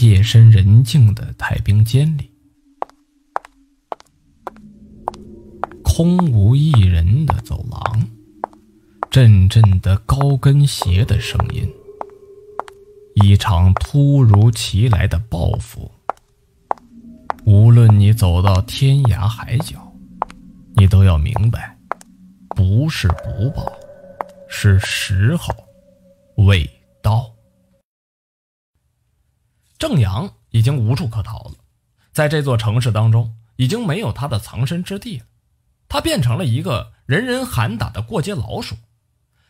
夜深人静的太平间里，空无一人的走廊，阵阵的高跟鞋的声音，一场突如其来的报复。无论你走到天涯海角，你都要明白，不是不报，是时候未到。郑阳已经无处可逃了，在这座城市当中，已经没有他的藏身之地了。他变成了一个人人喊打的过街老鼠，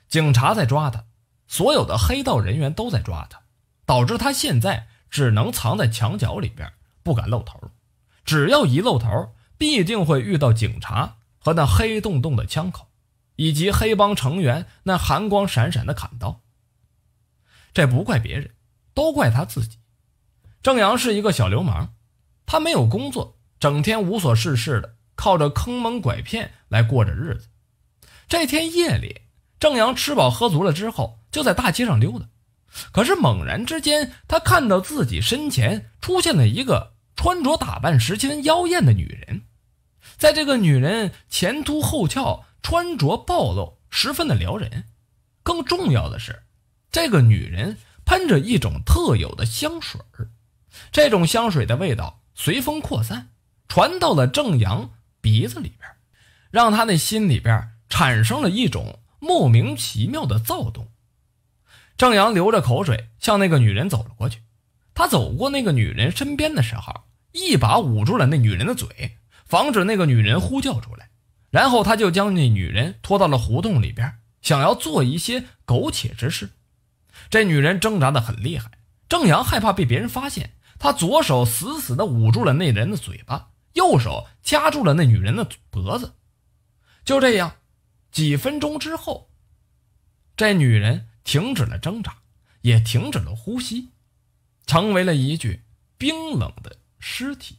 警察在抓他，所有的黑道人员都在抓他，导致他现在只能藏在墙角里边，不敢露头。只要一露头，必定会遇到警察和那黑洞洞的枪口，以及黑帮成员那寒光闪闪的砍刀。这不怪别人，都怪他自己。郑阳是一个小流氓，他没有工作，整天无所事事的，靠着坑蒙拐骗来过着日子。这天夜里，郑阳吃饱喝足了之后，就在大街上溜达。可是猛然之间，他看到自己身前出现了一个。穿着打扮十分妖艳的女人，在这个女人前凸后翘，穿着暴露，十分的撩人。更重要的是，这个女人喷着一种特有的香水这种香水的味道随风扩散，传到了郑阳鼻子里边，让他那心里边产生了一种莫名其妙的躁动。郑阳流着口水向那个女人走了过去。他走过那个女人身边的时候，一把捂住了那女人的嘴，防止那个女人呼叫出来。然后他就将那女人拖到了胡同里边，想要做一些苟且之事。这女人挣扎的很厉害，郑阳害怕被别人发现，他左手死死的捂住了那人的嘴巴，右手掐住了那女人的脖子。就这样，几分钟之后，这女人停止了挣扎，也停止了呼吸。成为了一具冰冷的尸体。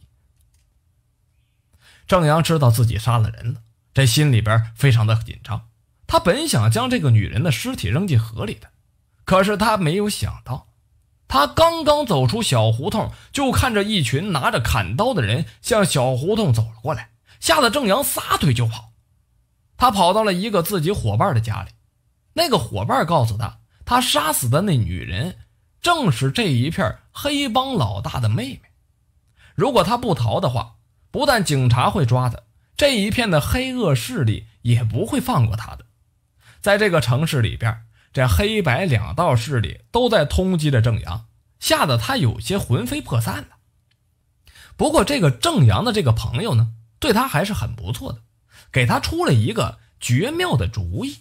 郑阳知道自己杀了人了，这心里边非常的紧张。他本想将这个女人的尸体扔进河里的，可是他没有想到，他刚刚走出小胡同，就看着一群拿着砍刀的人向小胡同走了过来，吓得郑阳撒腿就跑。他跑到了一个自己伙伴的家里，那个伙伴告诉他，他杀死的那女人。正是这一片黑帮老大的妹妹，如果他不逃的话，不但警察会抓他，这一片的黑恶势力也不会放过他的。在这个城市里边，这黑白两道势力都在通缉着郑阳，吓得他有些魂飞魄散了。不过，这个郑阳的这个朋友呢，对他还是很不错的，给他出了一个绝妙的主意。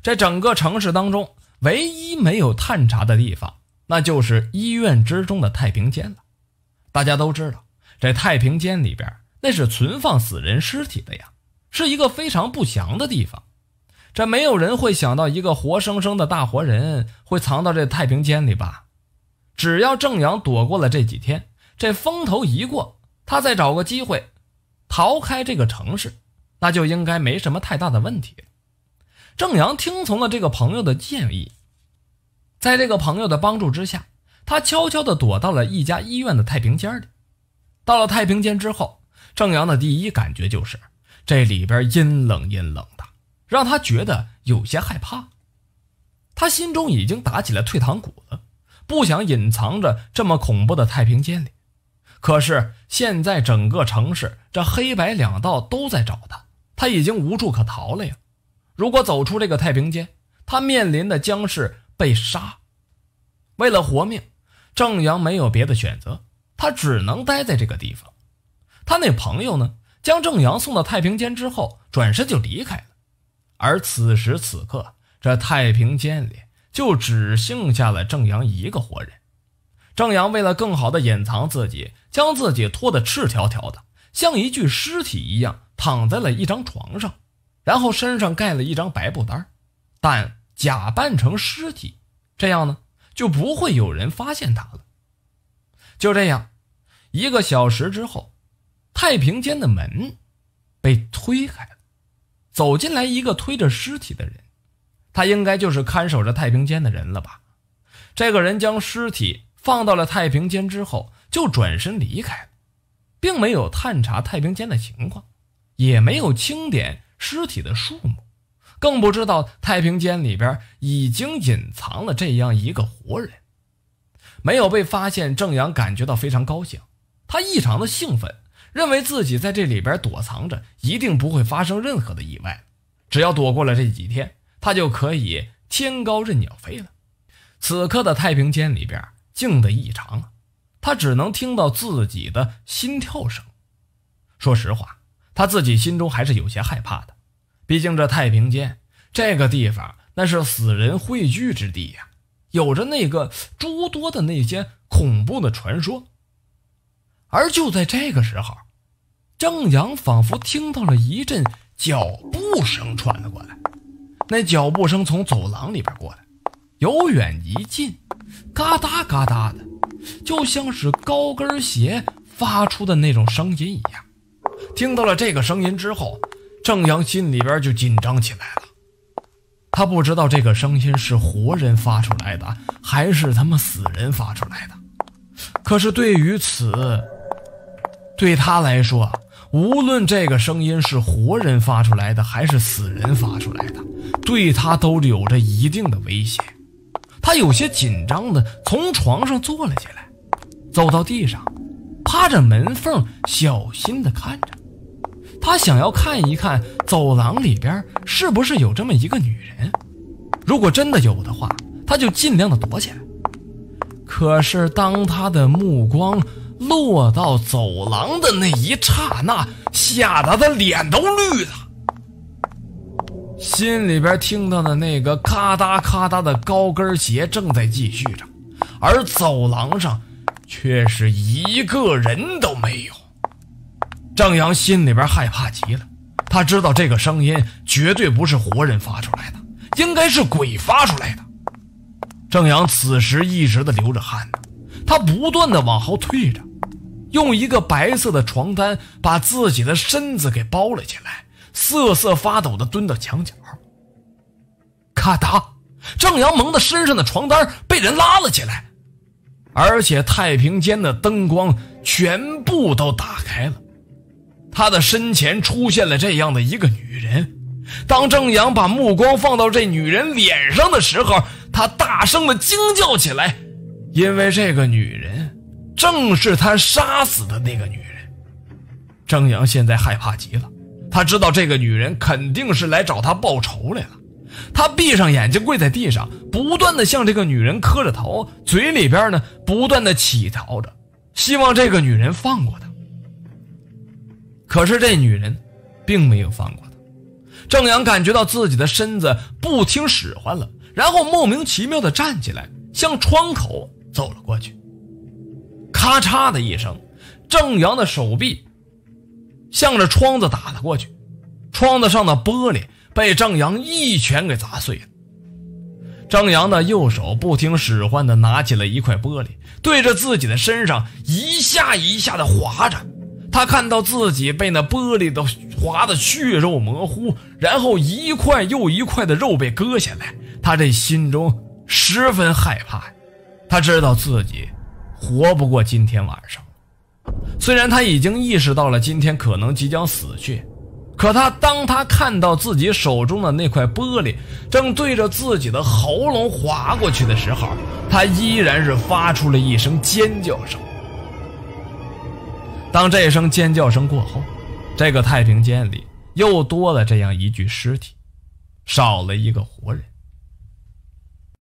这整个城市当中。唯一没有探查的地方，那就是医院之中的太平间了。大家都知道，这太平间里边那是存放死人尸体的呀，是一个非常不祥的地方。这没有人会想到一个活生生的大活人会藏到这太平间里吧？只要郑阳躲过了这几天，这风头一过，他再找个机会逃开这个城市，那就应该没什么太大的问题了。郑阳听从了这个朋友的建议，在这个朋友的帮助之下，他悄悄地躲到了一家医院的太平间里。到了太平间之后，郑阳的第一感觉就是这里边阴冷阴冷的，让他觉得有些害怕。他心中已经打起了退堂鼓了，不想隐藏着这么恐怖的太平间里。可是现在整个城市这黑白两道都在找他，他已经无处可逃了呀。如果走出这个太平间，他面临的将是被杀。为了活命，郑阳没有别的选择，他只能待在这个地方。他那朋友呢，将郑阳送到太平间之后，转身就离开了。而此时此刻，这太平间里就只剩下了郑阳一个活人。郑阳为了更好的掩藏自己，将自己拖得赤条条的，像一具尸体一样躺在了一张床上。然后身上盖了一张白布单，但假扮成尸体，这样呢就不会有人发现他了。就这样，一个小时之后，太平间的门被推开了，走进来一个推着尸体的人，他应该就是看守着太平间的人了吧？这个人将尸体放到了太平间之后，就转身离开了，并没有探查太平间的情况，也没有清点尸体的数目，更不知道太平间里边已经隐藏了这样一个活人。没有被发现，郑阳感觉到非常高兴，他异常的兴奋，认为自己在这里边躲藏着，一定不会发生任何的意外。只要躲过了这几天，他就可以天高任鸟飞了。此刻的太平间里边静得异常，他只能听到自己的心跳声。说实话，他自己心中还是有些害怕的，毕竟这太平间这个地方那是死人汇聚之地呀。有着那个诸多的那些恐怖的传说，而就在这个时候，郑阳仿佛听到了一阵脚步声传了过来。那脚步声从走廊里边过来，由远及近，嘎哒嘎哒的，就像是高跟鞋发出的那种声音一样。听到了这个声音之后，郑阳心里边就紧张起来了。他不知道这个声音是活人发出来的，还是他们死人发出来的。可是对于此，对他来说，无论这个声音是活人发出来的，还是死人发出来的，对他都有着一定的威胁。他有些紧张的从床上坐了起来，走到地上，趴着门缝，小心的看着。他想要看一看走廊里边是不是有这么一个女人，如果真的有的话，他就尽量的躲起来。可是当他的目光落到走廊的那一刹那，吓得他脸都绿了，心里边听到的那个咔嗒咔嗒的高跟鞋正在继续着，而走廊上却是一个人都没有。郑阳心里边害怕极了，他知道这个声音绝对不是活人发出来的，应该是鬼发出来的。郑阳此时一直的流着汗，他不断的往后退着，用一个白色的床单把自己的身子给包了起来，瑟瑟发抖的蹲到墙角。咔嗒，郑阳蒙的身上的床单被人拉了起来，而且太平间的灯光全部都打开了。他的身前出现了这样的一个女人。当郑阳把目光放到这女人脸上的时候，他大声的惊叫起来，因为这个女人正是他杀死的那个女人。郑阳现在害怕极了，他知道这个女人肯定是来找他报仇来了。他闭上眼睛，跪在地上，不断的向这个女人磕着头，嘴里边呢不断的乞讨着，希望这个女人放过他。可是这女人，并没有放过他。郑阳感觉到自己的身子不听使唤了，然后莫名其妙的站起来，向窗口走了过去。咔嚓的一声，郑阳的手臂向着窗子打了过去，窗子上的玻璃被郑阳一拳给砸碎了。郑阳的右手不听使唤的拿起了一块玻璃，对着自己的身上一下一下的划着。他看到自己被那玻璃都划得血肉模糊，然后一块又一块的肉被割下来，他这心中十分害怕。他知道自己活不过今天晚上。虽然他已经意识到了今天可能即将死去，可他当他看到自己手中的那块玻璃正对着自己的喉咙划过去的时候，他依然是发出了一声尖叫声。当这声尖叫声过后，这个太平间里又多了这样一具尸体，少了一个活人。